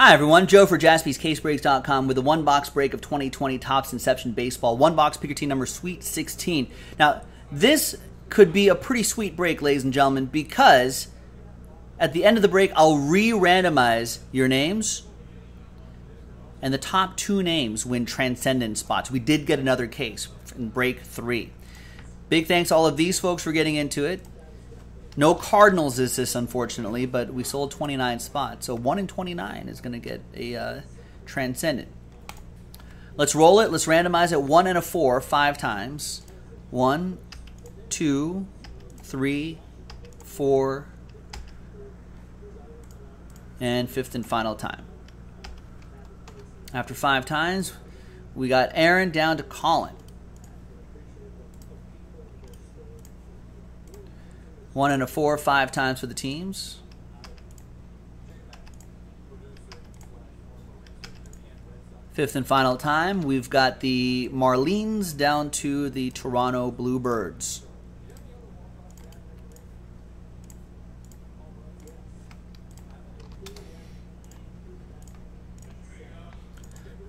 Hi, everyone. Joe for jaspyscasebreaks.com with a one box break of 2020 Topps Inception Baseball. One box team number Sweet 16. Now, this could be a pretty sweet break, ladies and gentlemen, because at the end of the break, I'll re randomize your names, and the top two names win transcendent spots. We did get another case in break three. Big thanks all of these folks for getting into it. No Cardinals is this, unfortunately, but we sold 29 spots. So 1 in 29 is going to get a uh, Transcendent. Let's roll it. Let's randomize it 1 and a 4 five times. 1, 2, 3, 4, and fifth and final time. After five times, we got Aaron down to Colin. One and a four, five times for the teams. Fifth and final time, we've got the Marlins down to the Toronto Bluebirds.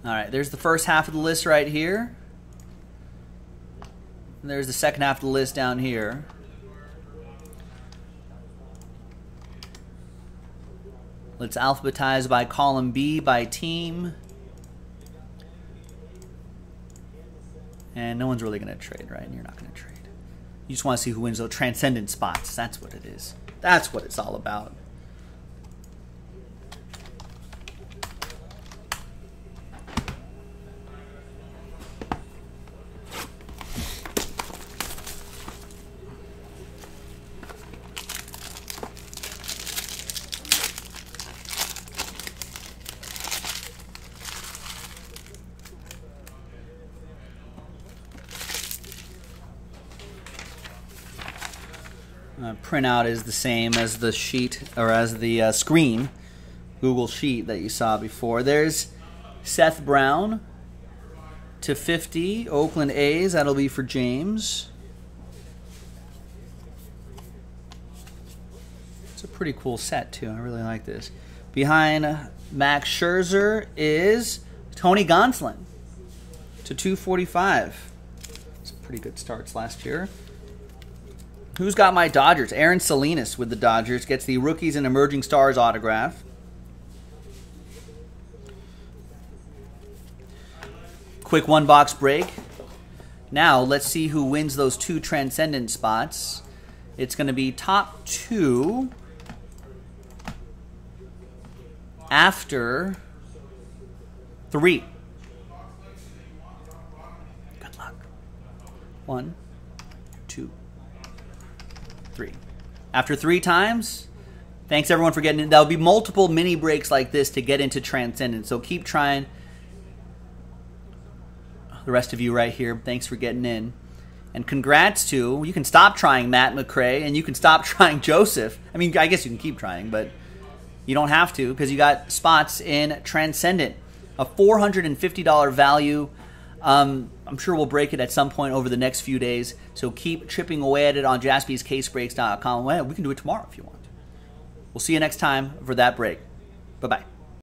All right, there's the first half of the list right here. there's the second half of the list down here. Let's alphabetize by column B by team. And no one's really going to trade, right? You're not going to trade. You just want to see who wins those transcendent spots. That's what it is. That's what it's all about. Uh, printout is the same as the sheet or as the uh, screen Google Sheet that you saw before. There's Seth Brown to 50, Oakland A's. That'll be for James. It's a pretty cool set, too. I really like this. Behind Max Scherzer is Tony Gonsolin to 245. Some pretty good starts last year. Who's got my Dodgers? Aaron Salinas with the Dodgers gets the Rookies and Emerging Stars autograph. Quick one box break. Now, let's see who wins those two Transcendent spots. It's going to be top two after three. Good luck. One, After three times, thanks everyone for getting in. There'll be multiple mini breaks like this to get into Transcendent. So keep trying. The rest of you right here, thanks for getting in. And congrats to, you can stop trying Matt McRae and you can stop trying Joseph. I mean, I guess you can keep trying, but you don't have to because you got spots in Transcendent. A $450 value um, I'm sure we'll break it at some point over the next few days. So keep chipping away at it on jaspyscasebreaks.com. Well, we can do it tomorrow if you want. We'll see you next time for that break. Bye bye.